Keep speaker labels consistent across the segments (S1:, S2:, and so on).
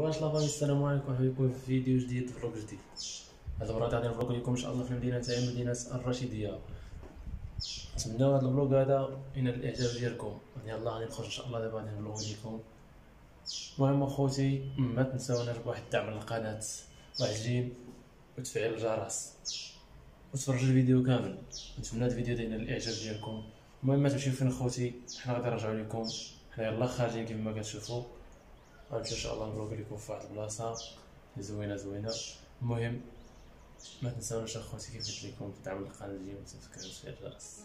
S1: واش لافامي السلام عليكم حبيبكم في فيديو جديد فلوق جديد. هذا المره غادي نفلوق لكم إن شاء الله في المدينة تاعي مدينة الرشيدية. نتمنى هذا الفلوق هذا ينال الإعجاب ديالكم. يلا غادي نخرج إن شاء الله دابا غادي نفلوق لكم. المهم أخوتي ما تنساوناش بواحد الدعم للقناة. واحد الجيم وتفعيل الجرس. وتفرجوا الفيديو كامل. نتمنى هذا الفيديو ينال الإعجاب ديالكم. المهم ما تمشيو فين خوتي حنا غادي نرجعوا لكم. حنا يلا خارجين كما كتشوفوا غنمشيو إن شاء الله نبروك لكم في واحد البلاصة. زوينة زوينة. المهم ما تنساوناش اخوتي كيف قلت لكم تدعموا القناة ديالي وتفكروا في الجرس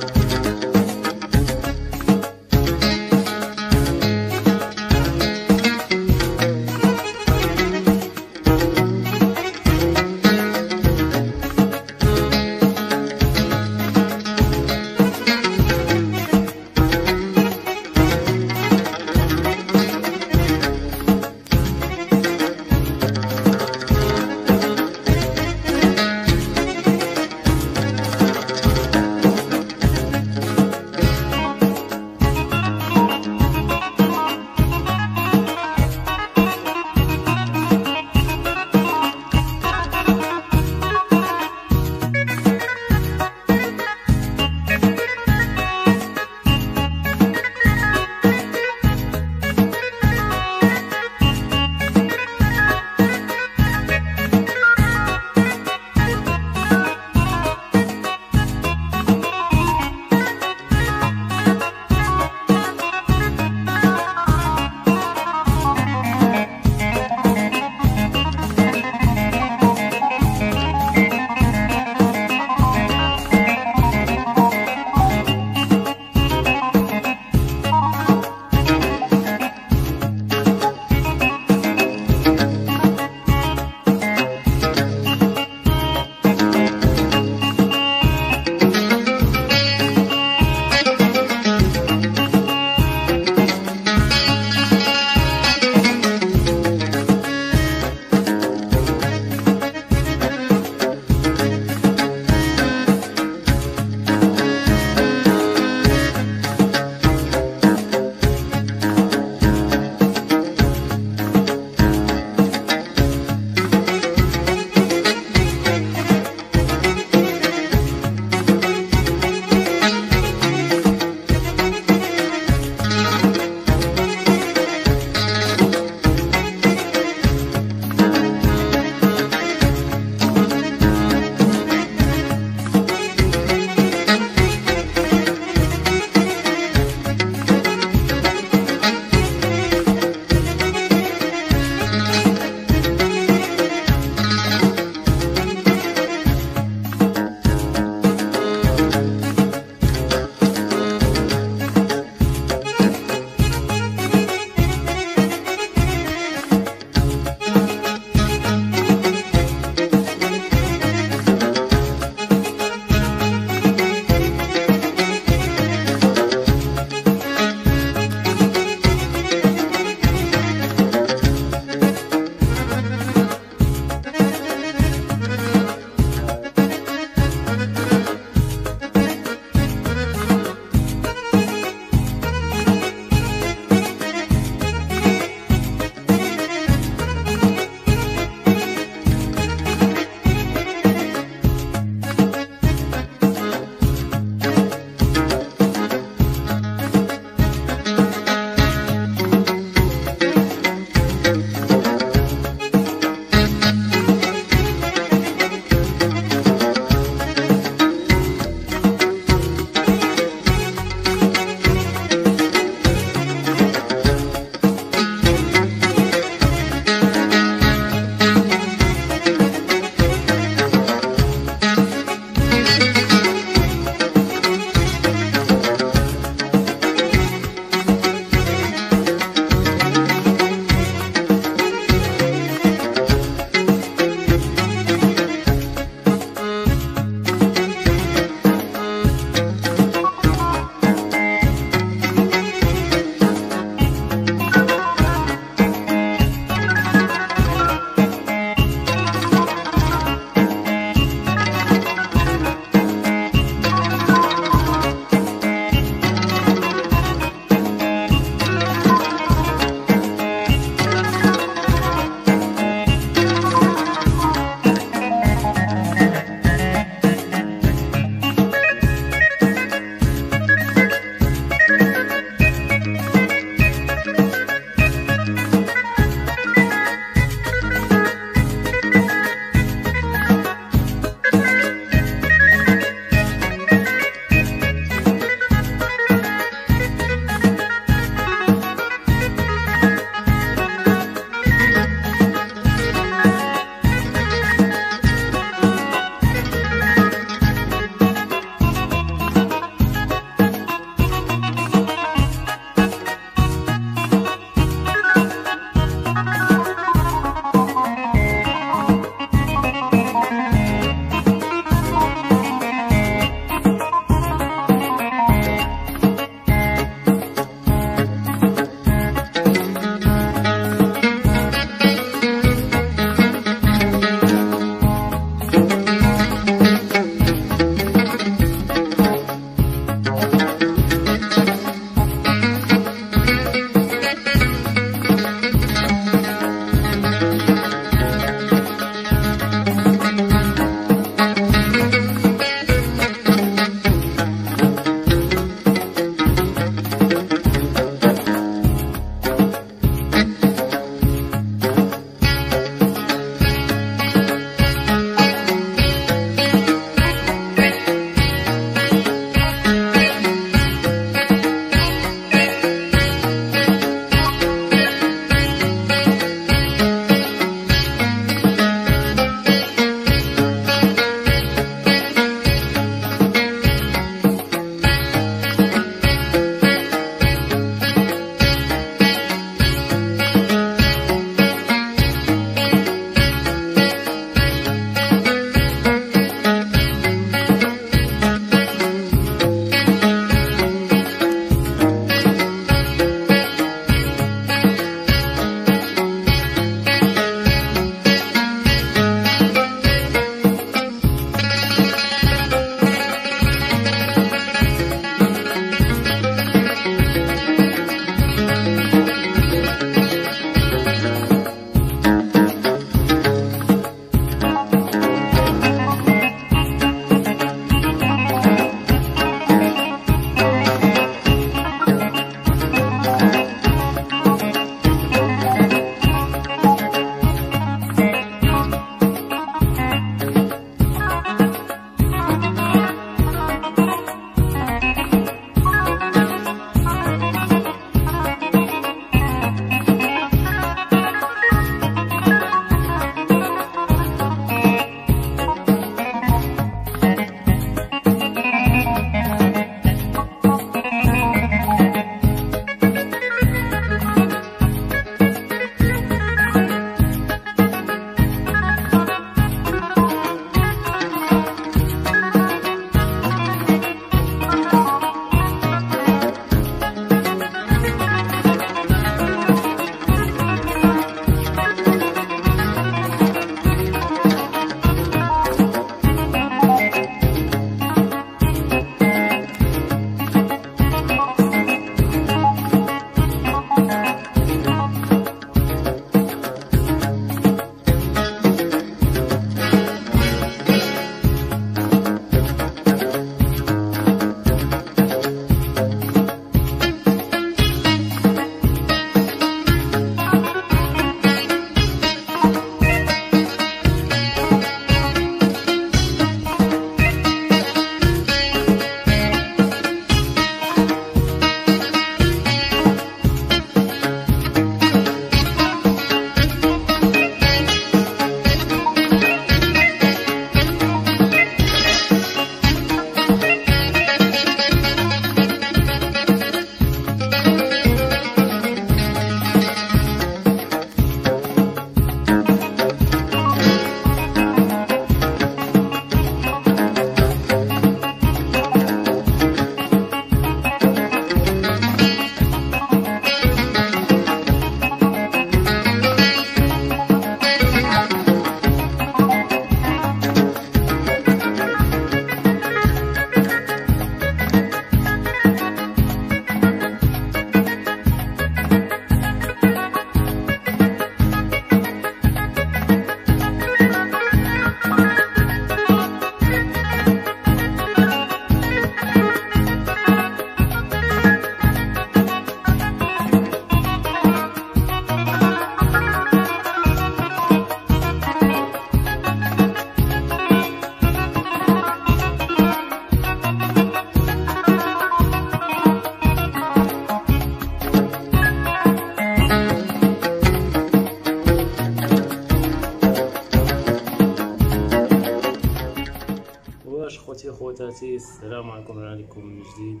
S1: خواتاتي السلام عليكم عليكم من جديد.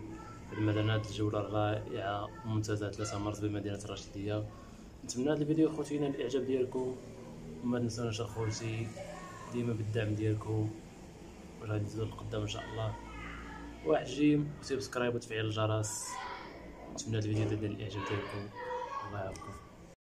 S1: بعد هذه الجولة الرائعة الممتازه ثلاثة مارس بمدينة الرشيديه نتمنى هذا الفيديو خوتي ينال الإعجاب ديالكم. وما تنسوناش اخوتي ديما بالدعم ديالكم. غادي نزيدو لقدام إن شاء الله. واحد j'aime و subscribe وتفعيل الجرس. نتمنى هذا الفيديو ينال الإعجاب ديالكم. الله يعاونكم.